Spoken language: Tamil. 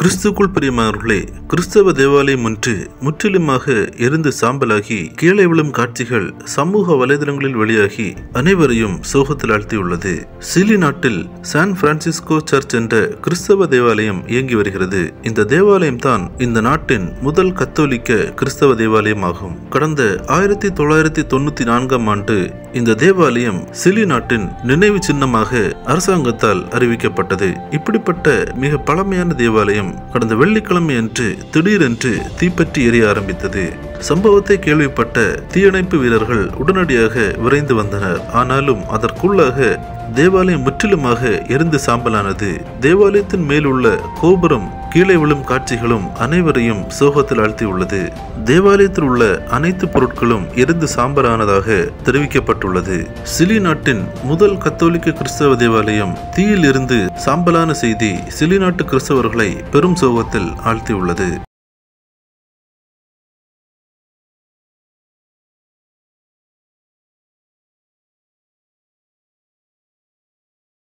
கிறிஸ்துக்குள் பிரியமானவர்களே கிறிஸ்தவ தேவாலயம் ஒன்று முற்றிலுமாக எரிந்து சாம்பலாகி கீழே விழும் காட்சிகள் சமூக வலைதளங்களில் வெளியாகி அனைவரையும் சோகத்தில் ஆழ்த்தியுள்ளது. சிலி நாட்டில் சான் பிரான்சிஸ்கோ சர்ச் என்ற கிறிஸ்தவ தேவாலயம் இயங்கி வருகிறது. இந்த தேவாலயம் தான் இந்த நாட்டின் முதல் கத்தோலிக்க கிறிஸ்தவ தேவாலயம் ஆகும் கடந்த ஆயிரத்தி தொள்ளாயிரத்தி தொண்ணூத்தி நான்காம் ஆண்டு இந்த தேவாலயம் சிலி நாட்டின் நினைவு சின்னமாக அரசாங்கத்தால் அறிவிக்கப்பட்டது. இப்படிப்பட்ட மிக பழமையான தேவாலயம் கடந்த வெள்ளிக்கிழமை அன்று திடீரென்று தீப்பற்றி எரிய ஆரம்பித்தது. சம்பவத்தை கேள்விப்பட்ட தீயணைப்பு வீரர்கள் உடனடியாக விரைந்து வந்தனர். ஆனாலும் அதற்குள்ளாக தேவாலயம் முற்றிலுமாக எரிந்து சாம்பலானது. தேவாலயத்தின் மேலுள்ள கோபுரம் கீழே விழும் காட்சிகளும் அனைவரையும் சோகத்தில் ஆழ்த்தியுள்ளது. தேவாலயத்தில் உள்ள அனைத்து பொருட்களும் எரிந்து சாம்பலானதாக தெரிவிக்கப்பட்டுள்ளது. சிலி நாட்டின் முதல் கத்தோலிக்க கிறிஸ்தவ தேவாலயம் தீயில் இருந்து சாம்பலான செய்தி சிலி நாட்டு கிறிஸ்தவர்களை பெரும் சோகத்தில் ஆழ்த்தியுள்ளது.